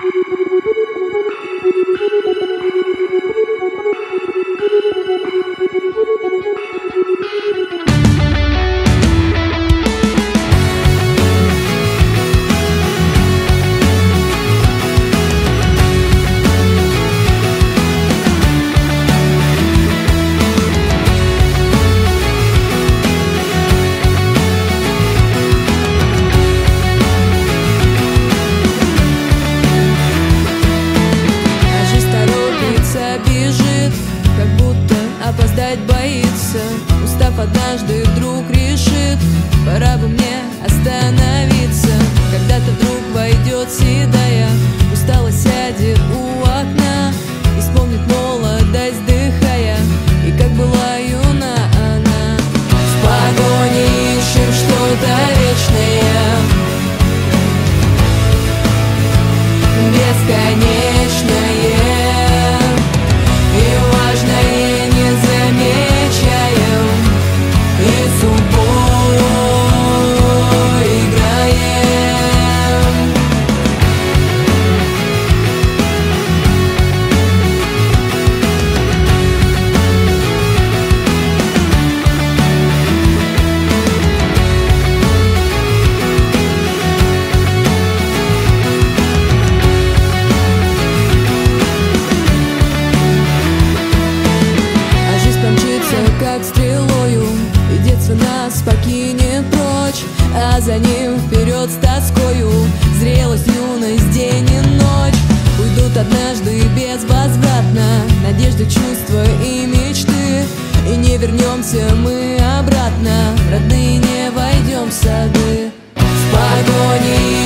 А опоздать боится. Устав однажды вдруг решит, пора бы мне остановиться. Когда-то вдруг войдет седая, устало сядет у окна И вспомнит молодость, дыхая, и как была юна она В погоне ищем что-то вечное а за ним вперед с тоскою Зрелость, юность, день и ночь Уйдут однажды безвозвратно. Надежды, чувства и мечты И не вернемся мы обратно. Родные не войдем в сады. В погоне